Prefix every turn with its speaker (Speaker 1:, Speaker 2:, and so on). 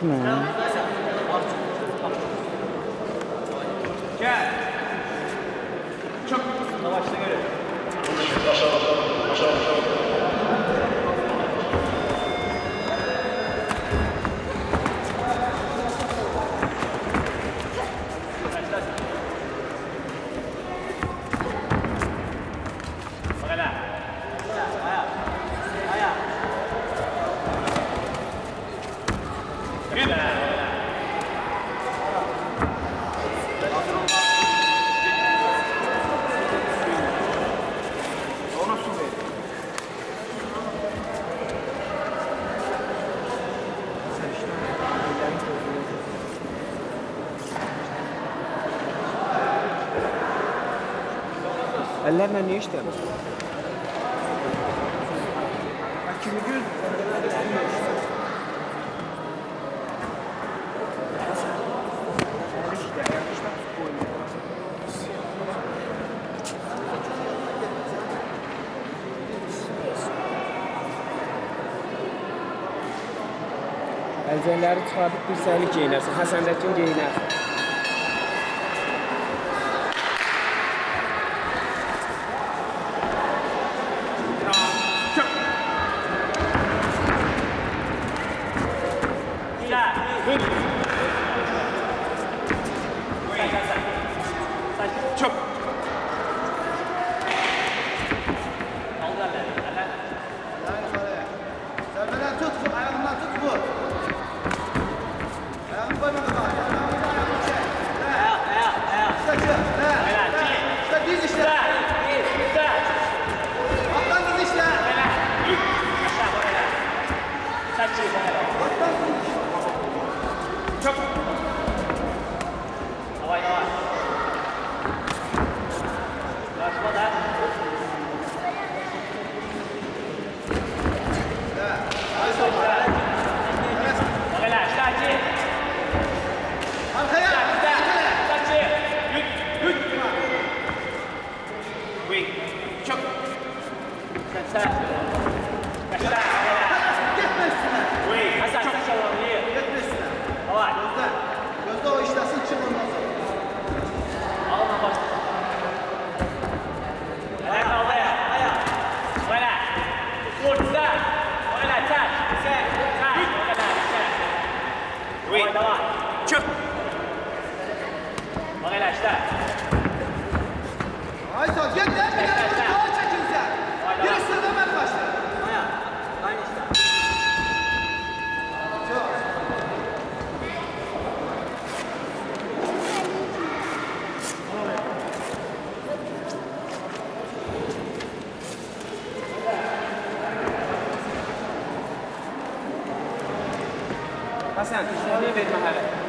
Speaker 1: Şimdi. Əllərlə nə işləmir? Kimi göz? Əlcəkləri çıxarıb bir səni geyinərsən, Həsənləkin geyinərsən. Chúc. Cảnh sát. Cảnh sát. حسن شو هي بالمهارة؟